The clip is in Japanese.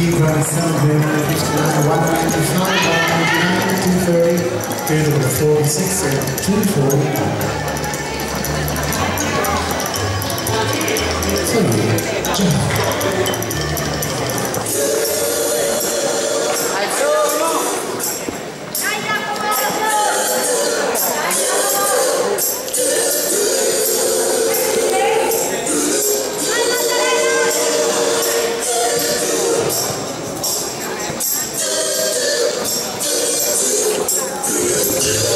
speed running 7 159, 199, 230, third over 46 and 24. So, jump. Música